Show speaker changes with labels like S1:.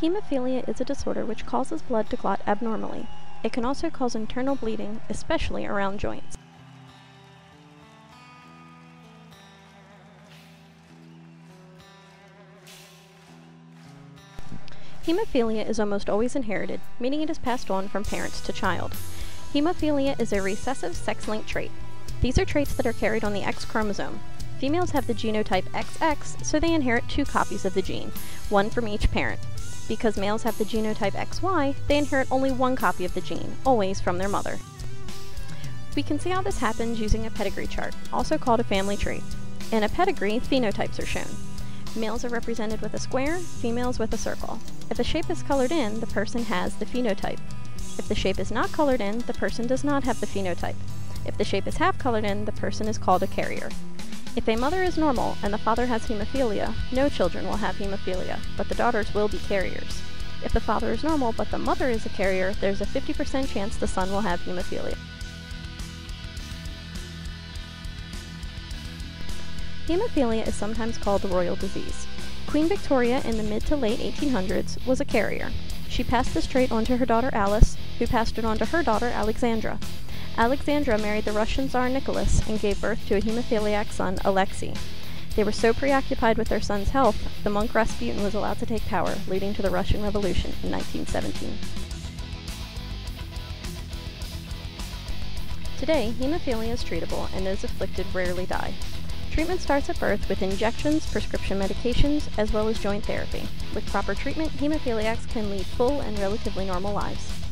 S1: Hemophilia is a disorder which causes blood to clot abnormally. It can also cause internal bleeding, especially around joints. Hemophilia is almost always inherited, meaning it is passed on from parents to child. Hemophilia is a recessive sex-linked trait. These are traits that are carried on the X chromosome. Females have the genotype XX, so they inherit two copies of the gene, one from each parent. Because males have the genotype XY, they inherit only one copy of the gene, always from their mother. We can see how this happens using a pedigree chart, also called a family tree. In a pedigree, phenotypes are shown. Males are represented with a square, females with a circle. If a shape is colored in, the person has the phenotype. If the shape is not colored in, the person does not have the phenotype. If the shape is half colored in, the person is called a carrier. If a mother is normal and the father has hemophilia, no children will have hemophilia, but the daughters will be carriers. If the father is normal but the mother is a carrier, there's a 50% chance the son will have hemophilia. Hemophilia is sometimes called the royal disease. Queen Victoria in the mid to late 1800s was a carrier. She passed this trait on to her daughter Alice, who passed it on to her daughter Alexandra. Alexandra married the Russian Tsar Nicholas and gave birth to a hemophiliac son, Alexei. They were so preoccupied with their son's health, the monk Rasputin was allowed to take power, leading to the Russian Revolution in 1917. Today, hemophilia is treatable and those afflicted rarely die. Treatment starts at birth with injections, prescription medications, as well as joint therapy. With proper treatment, hemophiliacs can lead full and relatively normal lives.